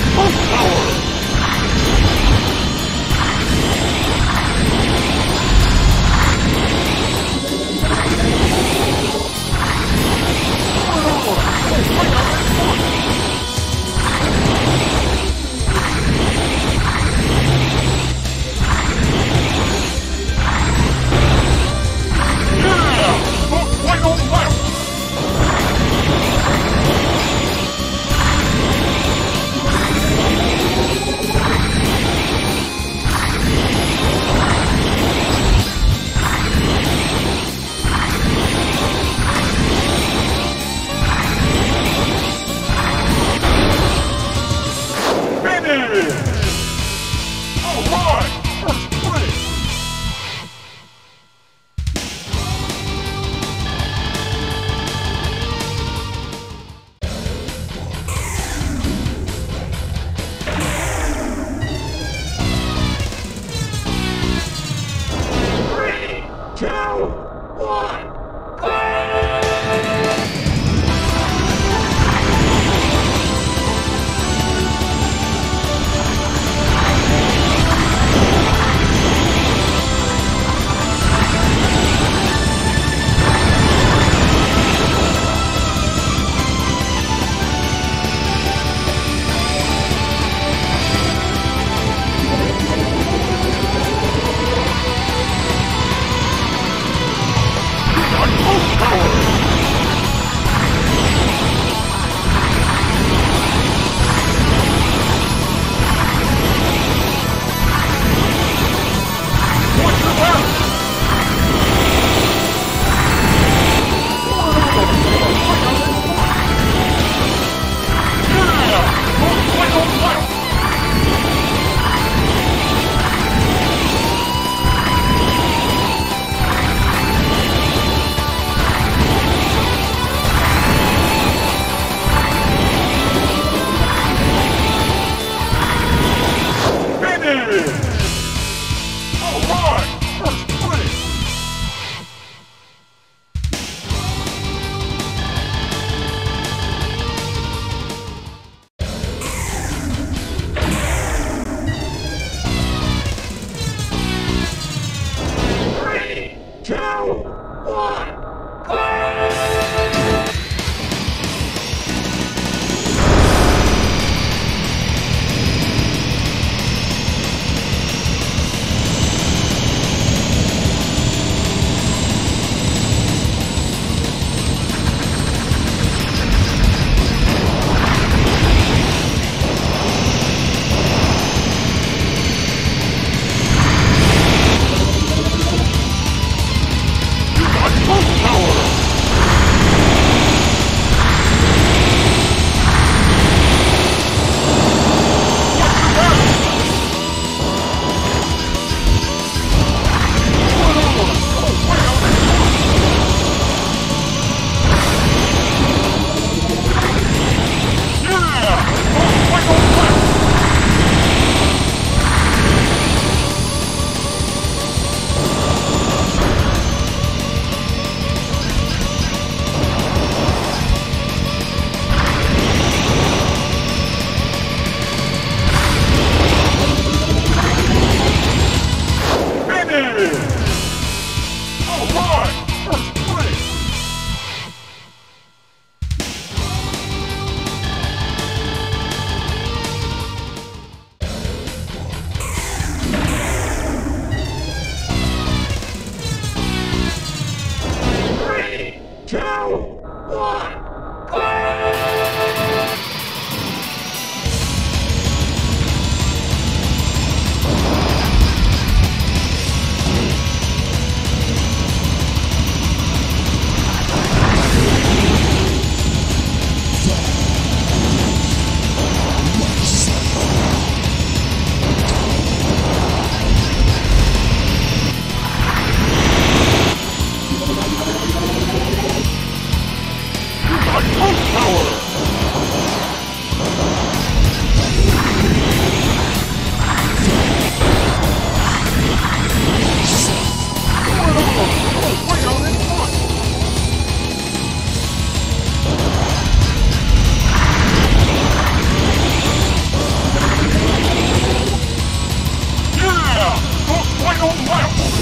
utmost power! Oh, no! What?